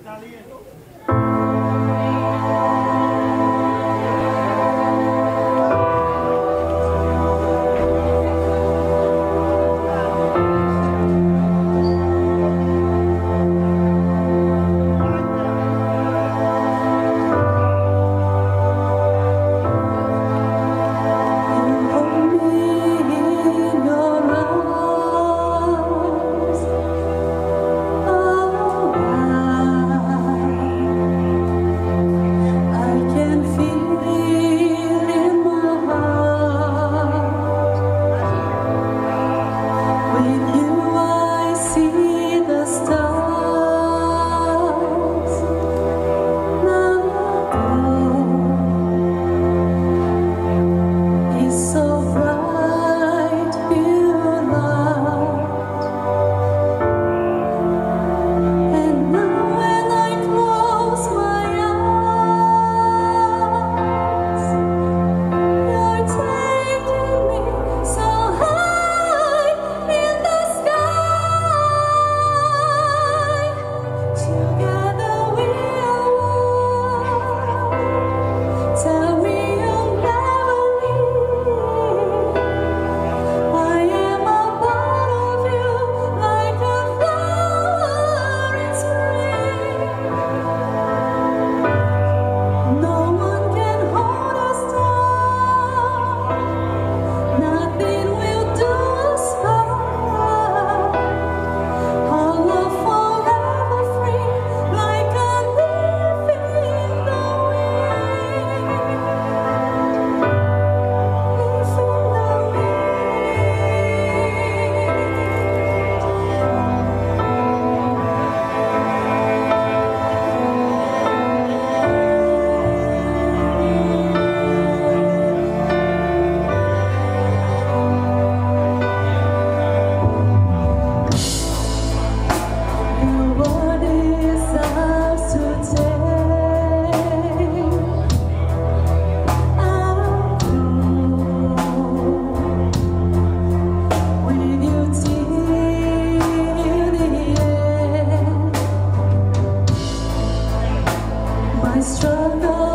Está bien. struggle.